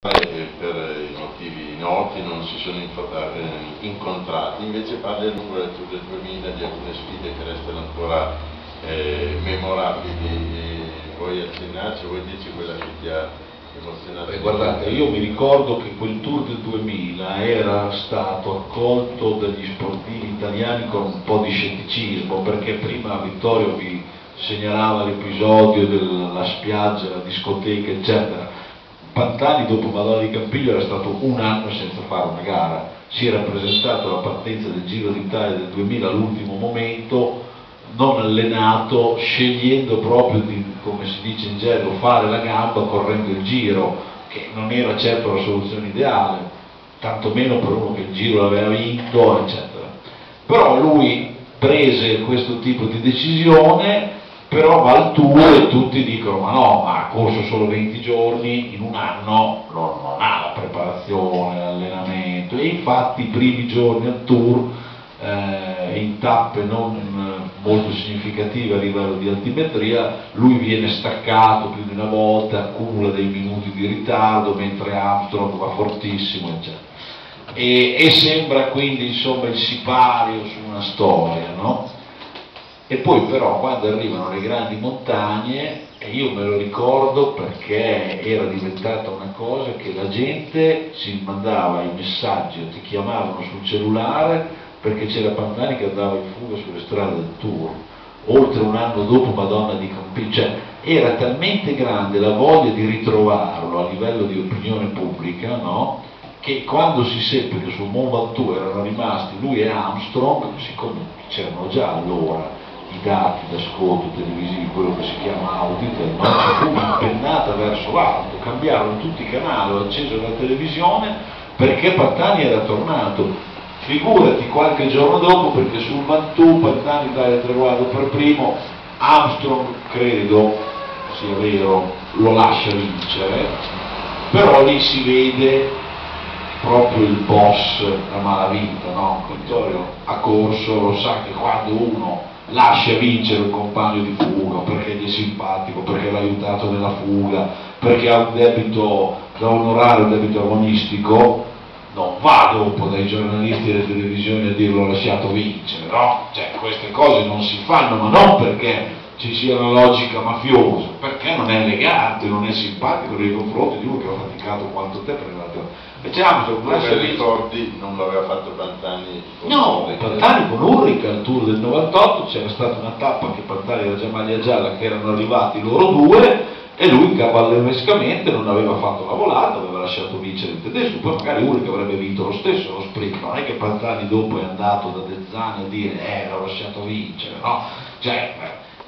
per i motivi noti non si sono eh, incontrati, invece parli a lungo del Tour del 2000 di alcune sfide che restano ancora eh, memorabili. E vuoi accennarci, vuoi dirci quella che ti ha emozionato? Beh, guardate, io mi ricordo che quel Tour del 2000 era stato accolto dagli sportivi italiani con un po' di scetticismo, perché prima Vittorio vi segnalava l'episodio della spiaggia, la discoteca, eccetera Pantani dopo Madonna di Campiglio era stato un anno senza fare una gara, si era presentato alla partenza del Giro d'Italia del 2000 all'ultimo momento, non allenato, scegliendo proprio di, come si dice in gergo, fare la gamba correndo il giro, che non era certo la soluzione ideale, tantomeno per uno che il giro l'aveva vinto, eccetera. Però lui prese questo tipo di decisione però va al tour e tutti dicono ma no, ma ha corso solo 20 giorni, in un anno non, ha la preparazione, l'allenamento e infatti i primi giorni al tour eh, in tappe non molto significative a livello di altimetria, lui viene staccato più di una volta, accumula dei minuti di ritardo, mentre Armstrong va fortissimo, eccetera. E, e sembra quindi insomma il sipario su una storia, no? E poi però quando arrivano le grandi montagne, e io me lo ricordo perché era diventata una cosa che la gente si mandava i messaggi o ti chiamavano sul cellulare perché c'era Pantani che andava in fuga sulle strade del tour. Oltre un anno dopo Madonna di Campiglia, cioè era talmente grande la voglia di ritrovarlo a livello di opinione pubblica, no? che quando si seppe che sul Mont Ventoux erano rimasti lui e Armstrong, siccome c'erano già allora i dati d'ascolto televisivi, quello che si chiama audit, non c'è fu impennata verso l'alto, cambiarono tutti i canali, ho acceso la televisione perché Pantani era tornato. Figurati qualche giorno dopo perché sul Mantù Pantani dà il traguardo per primo, Armstrong credo sia vero, lo lascia vincere, però lì si vede proprio il boss la malavita, no? Vittorio ha corso, lo sa che quando uno lascia vincere un compagno di fuga perché gli è simpatico, perché l'ha aiutato nella fuga, perché ha un debito da onorare, un debito agonistico, non va dopo dai giornalisti delle televisioni a dirlo lasciato vincere, no? Cioè queste cose non si fanno, ma non perché ci sia una logica mafiosa, perché non è elegante, non è simpatico nei confronti di uno che ha faticato quanto te per la Diciamo che un ricordi non l'aveva fatto Pantani No, Pantani con Ulrich al tour del 98 c'era stata una tappa che Pantani era già maglia gialla che erano arrivati loro due e lui cavallerescamente non aveva fatto la volata, aveva lasciato vincere il tedesco, poi magari Ulrich avrebbe vinto lo stesso lo sprint, non è che Pantani dopo è andato da Dezzani a dire eh l'ho lasciato vincere, no? Cioè,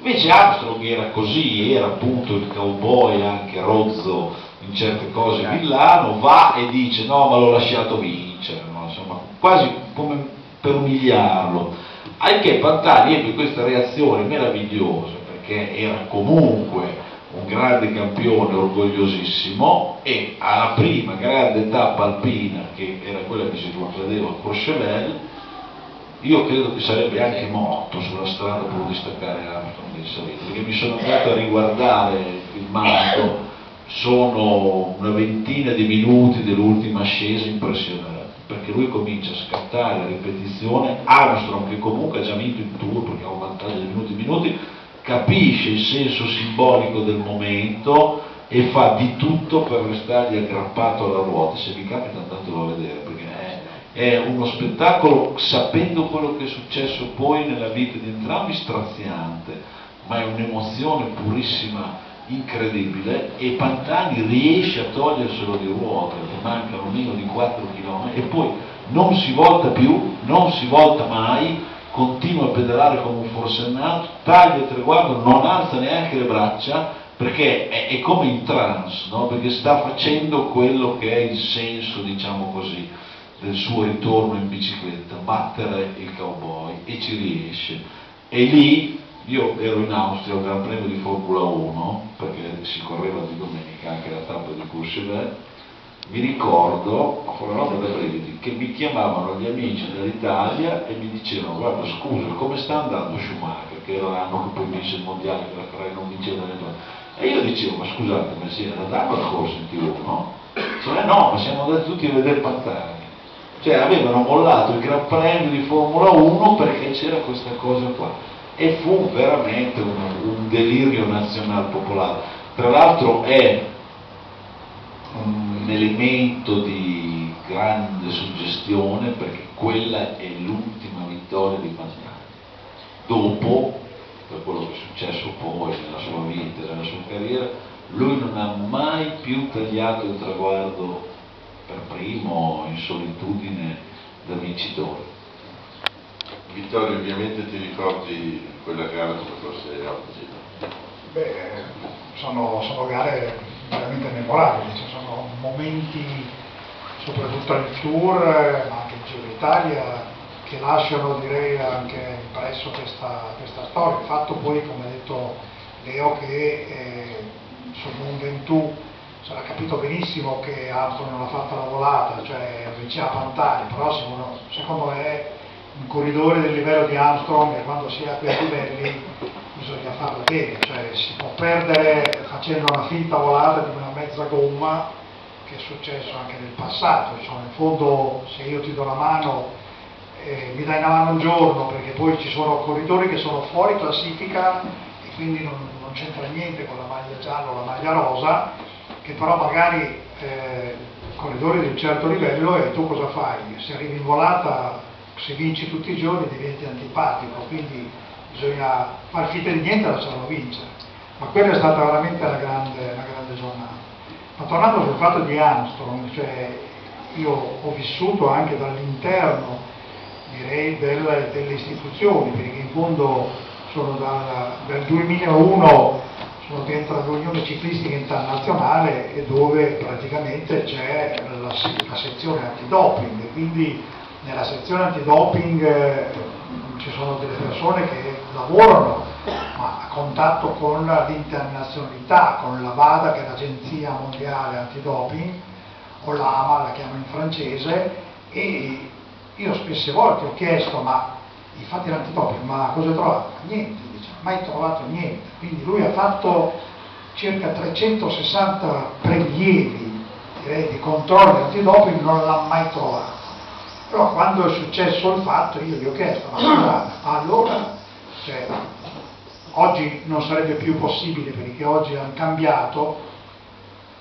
invece Armstrong era così, era appunto il cowboy anche rozzo in certe cose Villano, va e dice no ma l'ho lasciato vincere, no? Insomma, quasi come per umiliarlo. Anche Pantani ebbe questa reazione meravigliosa perché era comunque un grande campione orgogliosissimo e alla prima grande tappa alpina che era quella che si concludeva a Courchevel io credo che sarebbe anche morto sulla strada pur di staccare Armstrong in salita perché mi sono andato a riguardare il filmato sono una ventina di minuti dell'ultima ascesa impressionante perché lui comincia a scattare la ripetizione. Armstrong che comunque ha già vinto il tour perché ha un vantaggio di minuti e minuti capisce il senso simbolico del momento e fa di tutto per restargli aggrappato alla ruota. Se vi capita andatelo a vedere è, uno spettacolo sapendo quello che è successo poi nella vita di entrambi straziante ma è un'emozione purissima incredibile e Pantani riesce a toglierselo di ruota, che mancano meno di 4 km e poi non si volta più, non si volta mai, continua a pedalare come un forsennato, taglia il traguardo, non alza neanche le braccia perché è, è come in trance, no? perché sta facendo quello che è il senso, diciamo così, del suo ritorno in bicicletta, battere il cowboy e ci riesce. E lì io ero in Austria al Gran Premio di Formula 1, perché si correva di domenica anche la tappa di Courchevel, mi ricordo, fu una roba da brividi, che mi chiamavano gli amici dall'Italia e mi dicevano guarda scusa come sta andando Schumacher, che era l'anno che poi vinse il mondiale, che la Ferrari non vinceva donne. E io dicevo ma scusate, ma sì, era dato la corsa in tv, no? Cioè no, ma siamo andati tutti a vedere Pantani. Cioè avevano mollato il Gran Premio di Formula 1 perché c'era questa cosa qua. E fu veramente un, un delirio nazionale popolare. Tra l'altro è un elemento di grande suggestione perché quella è l'ultima vittoria di Pantani. Dopo, per quello che è successo poi nella sua vita, nella sua carriera, lui non ha mai più tagliato il traguardo per primo in solitudine da vincitore. Vittorio, ovviamente ti ricordi quella gara come fosse oggi? Beh, sono, sono gare veramente memorabili, ci sono momenti, soprattutto nel Tour, ma anche in Giro d'Italia, che lasciano direi anche impresso questa, questa storia. Il fatto poi, come ha detto Leo, che eh, sul Mont Ventoux sarà capito benissimo che Armstrong non ha fatto la volata, cioè vinceva Pantani, però secondo, secondo me un corridore del livello di Armstrong e quando si è a quei livelli bisogna farlo bene, cioè si può perdere facendo una finta volata di una mezza gomma che è successo anche nel passato, insomma in fondo se io ti do la mano eh, mi dai una mano un giorno perché poi ci sono corridori che sono fuori classifica e quindi non, non c'entra niente con la maglia gialla o la maglia rosa che però magari eh, corridori di un certo livello e tu cosa fai? Se arrivi in volata, se vinci tutti i giorni diventi antipatico, quindi bisogna far finta di niente e lasciarlo vincere. Ma quella è stata veramente una grande, una grande giornata. Ma tornando sul fatto di Armstrong, cioè io ho vissuto anche dall'interno, direi, del, delle istituzioni, perché in fondo sono dal, dal 2001 dentro all'Unione Ciclistica Internazionale e dove praticamente c'è la, la, sezione antidoping, quindi nella sezione antidoping eh, ci sono delle persone che lavorano ma a contatto con l'internazionalità, con la VADA che è l'Agenzia Mondiale Antidoping o l'AMA, la chiamo in francese, e io spesse volte ho chiesto ma i fatti dell'antidoping, ma cosa hai trovato? Niente, dice, mai trovato niente. Quindi lui ha fatto circa 360 prelievi, direi, di controlli antidoping, non l'ha mai trovato. Però quando è successo il fatto io gli ho chiesto, ma scusate, allora, cioè, oggi non sarebbe più possibile perché oggi hanno cambiato,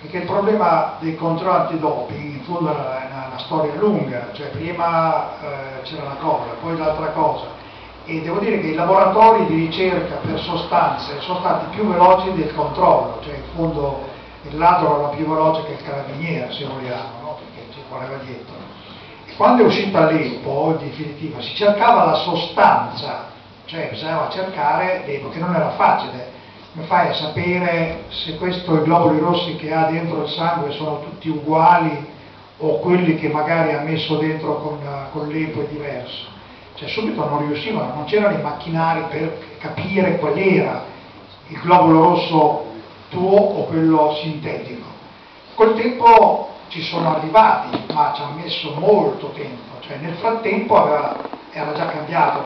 perché il problema dei controlli antidoping in fondo è una, una storia lunga, cioè prima eh, c'era una cosa, poi l'altra cosa, e devo dire che i laboratori di ricerca per sostanze sono stati più veloci del controllo, cioè in fondo il ladro era più veloce che il carabiniere se vogliamo, no? perché ci voleva dietro. E quando è uscita l'EPO, in definitiva, si cercava la sostanza, cioè bisognava cercare l'EPO, che non era facile, come fai a sapere se questo, i globuli rossi che ha dentro il sangue sono tutti uguali o quelli che magari ha messo dentro con, con l'EPO è diverso? Cioè subito non riuscivano, non c'erano i macchinari per capire qual era il globulo rosso tuo o quello sintetico. Col tempo ci sono arrivati, ma ci ha messo molto tempo, cioè nel frattempo aveva, era già cambiato